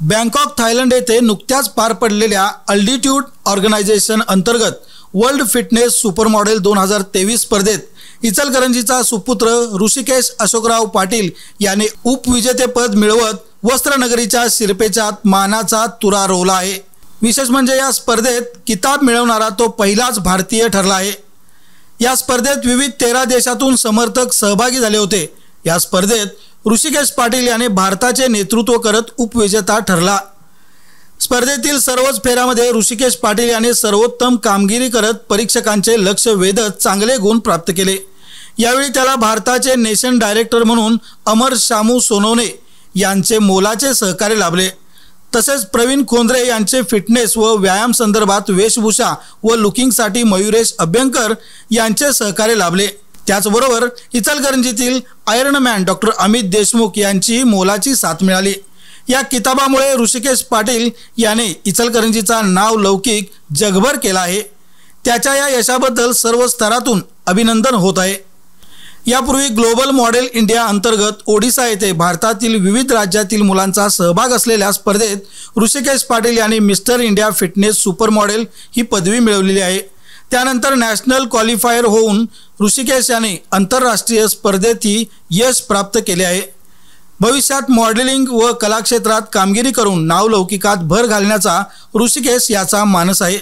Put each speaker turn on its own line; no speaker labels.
Bangkok Thailand येथे नुकत्याच पार पडलेल्या अल्टिट्यूड ऑर्गनायझेशन अंतर्गत वर्ल्ड फिटनेस सुपर मॉडेल दोन हजार तेवीस स्पर्धेत इचलकरंजीचा सुपुत्र ऋषिकेश अशोकराव पाटील याने उपविजेतेपद मिळवत वस्त्रनगरीच्या शिरपेच्यात मानाचा तुरा रोवला आहे. विशेष म्हणजे या स्पर्धेत किताब मिळवणारा तो पहिलाच भारतीय ठरला आहे. या स्पर्धेत विविध तेरा देशातून समर्थक सहभागी झाले होते. या स्पर्धेत ऋषिकेश पाटील याने भारताचे नेतृत्व करत उपविजेता ठरला. स्पर्धेतील सर्वच फेऱ्यामध्ये ऋषिकेश पाटील याने सर्वोत्तम कामगिरी करत परीक्षकांचे लक्ष वेधत चांगले गुण प्राप्त केले. यावेळी त्याला भारताचे नेशन डायरेक्टर म्हणून अमर शामू सोनवणे यांचे मोलाचे सहकार्य लाभले. तसेच प्रवीण खोंद्रे यांचे फिटनेस व व्यायाम संदर्भात वेशभूषा व लुकिंगसाठी मयुरेश अभ्यंकर यांचे सहकार्य लाभले. त्याचबरोबर इचलकरंजीतील आयर्नमॅन डॉक्टर अमित देशमुख यांची मोलाची साथ मिळाली. या किताबामुळे ऋषिकेश पाटील याने इचलकरंजीचा नाव लौकिक जगभर केला आहे. त्याच्या या यशाबद्दल सर्व स्तरातून अभिनंदन होत आहे. यापूर्वी ग्लोबल मॉडेल इंडिया अंतर्गत ओडिसा येथे भारतातील विविध राज्यातील मुलांचा सहभाग असलेल्या स्पर्धेत ऋषिकेश पाटील यांनी mister India fitness super model ही पदवी मिळवलेली आहे. त्यानंतर नॅशनल क्वालिफायर होऊन ऋषिकेश याने आंतरराष्ट्रीय स्पर्धेतही यश प्राप्त केले आहे. भविष्यात मॉडेलिंग व कलाक्षेत्रात कामगिरी करून नावलौकिकात भर घालण्याचा ऋषिकेश याचा मानस आहे.